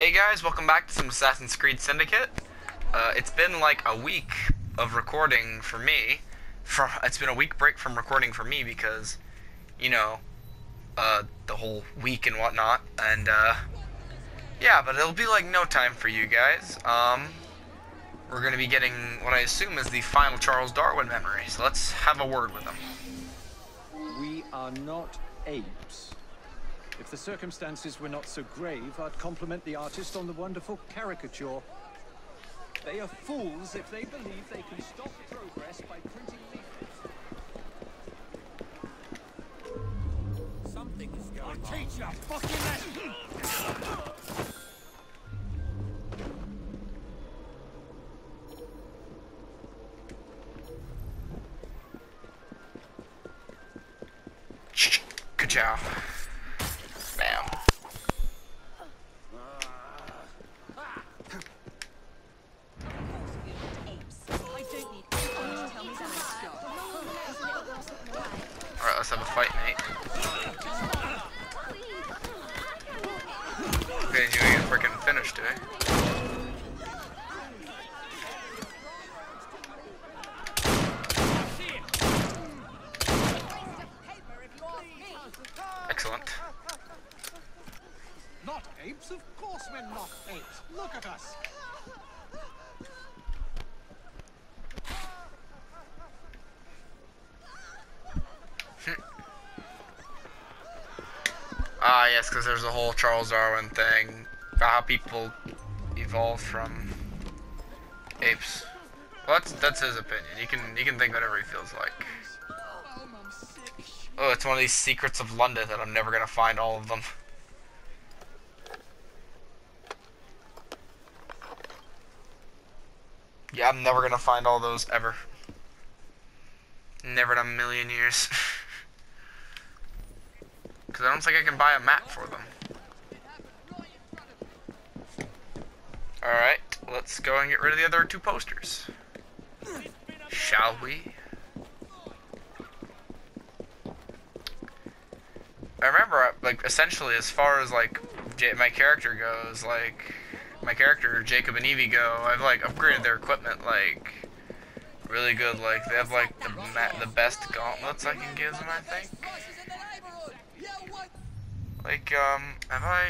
Hey guys, welcome back to some Assassin's Creed Syndicate. Uh, it's been like a week of recording for me. For it's been a week break from recording for me because, you know, uh, the whole week and whatnot. And uh, yeah, but it'll be like no time for you guys. Um, we're gonna be getting what I assume is the final Charles Darwin memory. So let's have a word with him. We are not apes. If the circumstances were not so grave, I'd compliment the artist on the wonderful caricature. They are fools if they believe they can stop progress by printing leaflets. Something is going on. Teach you fucking lesson! Ka-chow. Bam. Alright, let's have a fight, mate. Okay, you ain't freaking finished, eh? Excellent. Not apes? Of course we're not apes. Look at us. Ah, yes, because there's a whole Charles Darwin thing about how people evolved from apes. Well, that's that's his opinion. He can he can think whatever he feels like. Oh, it's one of these secrets of London that I'm never gonna find all of them. Yeah, I'm never gonna find all those ever. Never in a million years. Because I don't think I can buy a map for them. Alright, let's go and get rid of the other two posters. Shall we? I remember, like, essentially, as far as, like, my character goes, like, my character, Jacob and Evie go, I've, like, upgraded their equipment, like, really good. Like, they have, like, the, the best gauntlets I can give them, I think. Like, um, have I...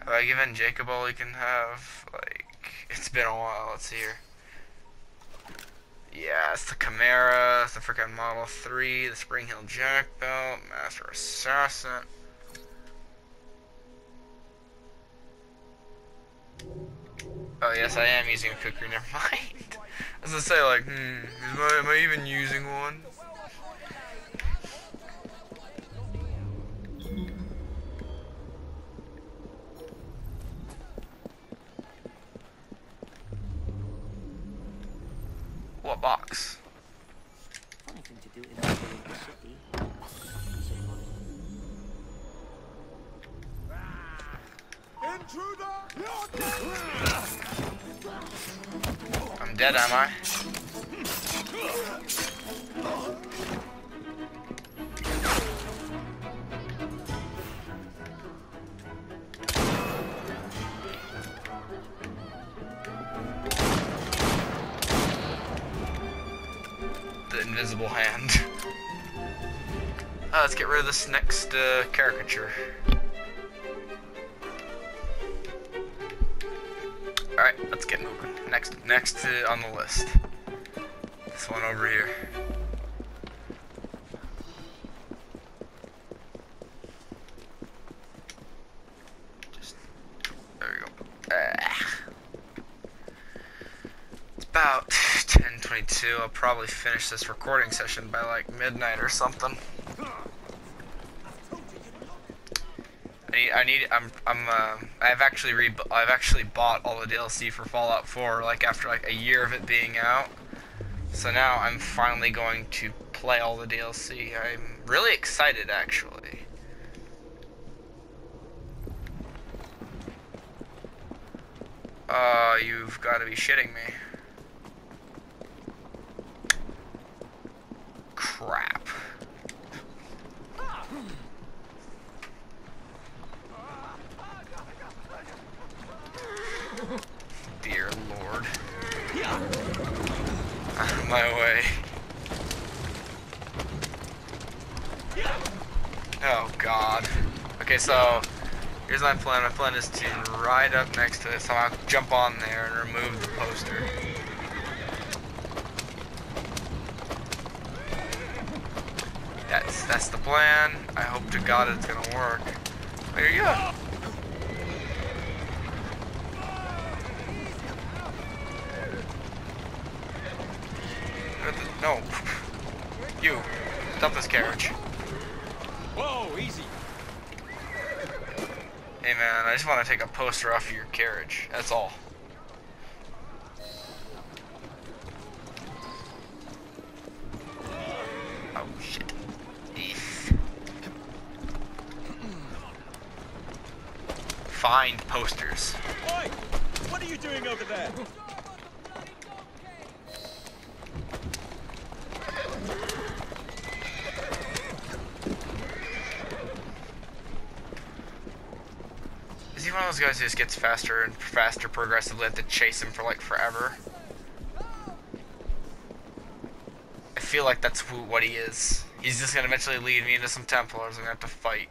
Have I given Jacob all he can have? Like, it's been a while. Let's see here. Yeah, it's the Chimera, it's the freaking Model 3, the Spring-heeled Jack Belt, Master Assassin. Oh yes, I am using a kukri, never mind. As I say like, hmm, am I, am I even using one? Funny. I'm dead, am I? The invisible hand. Uh, let's get rid of this next uh, caricature. Alright, let's get moving. Next, next uh, on the list. This one over here. Just, there we go. Ah. It's about 10:22. I'll probably finish this recording session by like midnight or something. I need, I need, I'm, I'm, uh, I've actually re, I've actually bought all the DLC for Fallout 4, like after like a year of it being out. So now I'm finally going to play all the DLC. I'm really excited, actually. Uh, you've got to be shitting me. Oh, god. Okay, so here's my plan. My plan is to ride up next to it, so I'll jump on there and remove the poster. That's that's the plan. I hope to God it's gonna work. There you go. No. You. Stop this carriage. Hey man, I just want to take a poster off of your carriage. That's all. Oh shit. Find posters. Oi! What are you doing over there? One of those guys who just gets faster and faster progressively? Have to chase him for like forever. I feel like that's who, what he is. He's just gonna eventually lead me into some Templars. I'm gonna have to fight.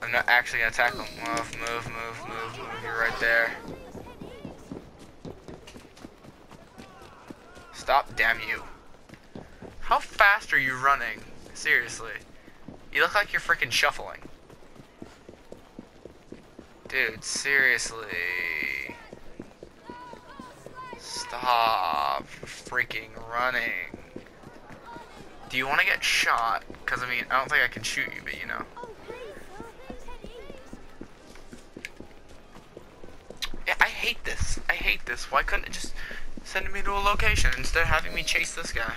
I'm not actually gonna attack him. Move, move, move, move, move. You're right there. Stop, damn you. How fast are you running? Seriously. You look like you're freaking shuffling. Dude, seriously. Stop freaking running. Do you want to get shot? Because, I mean, I don't think I can shoot you, but you know. Yeah, I hate this. I hate this. Why couldn't it just send me to a location instead of having me chase this guy?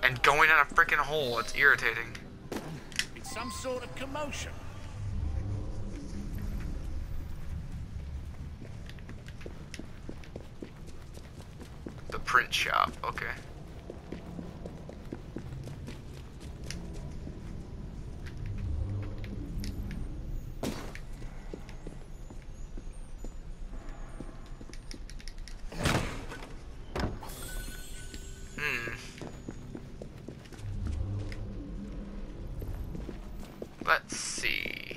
And going in a freaking hole, it's irritating. It's some sort of commotion. The print shop, okay. Hmm. Let's see.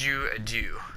You adieu.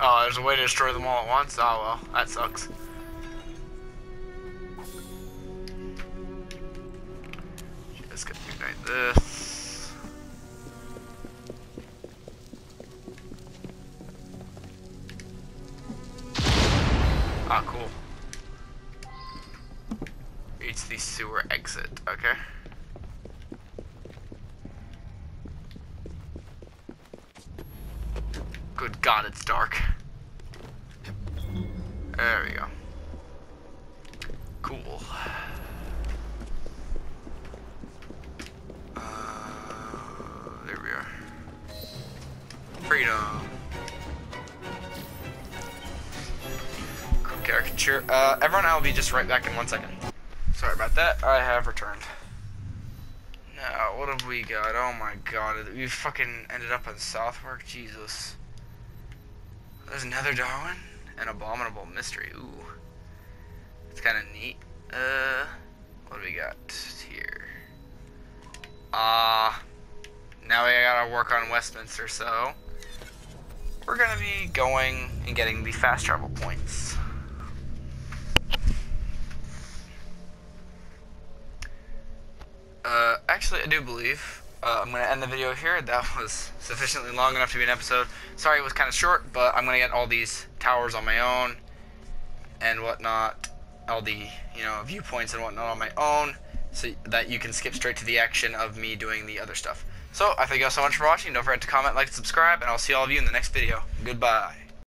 Oh, there's a way to destroy them all at once? Oh well, that sucks. Just gonna ignite this. Ah, cool. Reach the sewer exit, okay. Good God, it's dark. There we go. Cool. Uh, there we are. Freedom. Cool caricature. Uh, everyone, I'll be just right back in one second. Sorry about that. I have returned. Now, what have we got? Oh my god, we fucking ended up in Southwark. Jesus. There's another Darwin? An abominable mystery. Ooh. It's kind of neat. Uh, what do we got here? Ah, uh, now we gotta work on Westminster, so we're gonna be going and getting the fast travel points. Uh, actually, I do believe uh, I'm going to end the video here. That was sufficiently long enough to be an episode. Sorry it was kind of short, but I'm going to get all these towers on my own and whatnot. All the, you know, viewpoints and whatnot on my own. so that you can skip straight to the action of me doing the other stuff. So I thank you all so much for watching. Don't forget to comment, like, and subscribe, and I'll see all of you in the next video. Goodbye.